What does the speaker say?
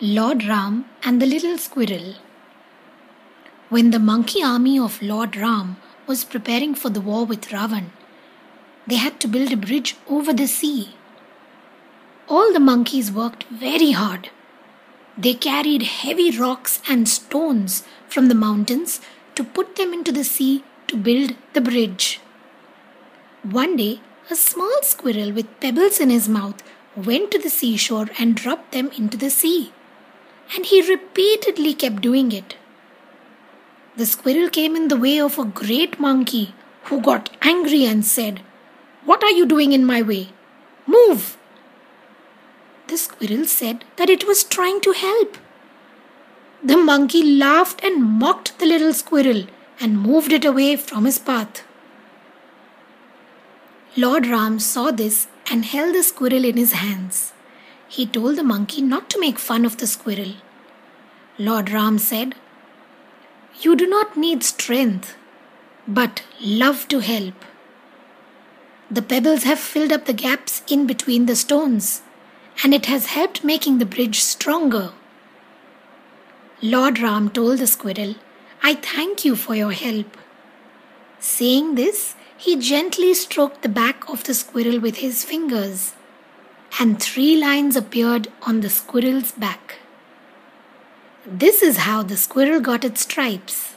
Lord Ram and the Little Squirrel. When the monkey army of Lord Ram was preparing for the war with Ravan, they had to build a bridge over the sea. All the monkeys worked very hard. They carried heavy rocks and stones from the mountains to put them into the sea to build the bridge. One day, a small squirrel with pebbles in his mouth went to the seashore and dropped them into the sea. And he repeatedly kept doing it. The squirrel came in the way of a great monkey who got angry and said, What are you doing in my way? Move! The squirrel said that it was trying to help. The monkey laughed and mocked the little squirrel and moved it away from his path. Lord Ram saw this and held the squirrel in his hands. He told the monkey not to make fun of the squirrel. Lord Ram said, You do not need strength, but love to help. The pebbles have filled up the gaps in between the stones, and it has helped making the bridge stronger. Lord Ram told the squirrel, I thank you for your help. Saying this, he gently stroked the back of the squirrel with his fingers, and three lines appeared on the squirrel's back. This is how the squirrel got its stripes.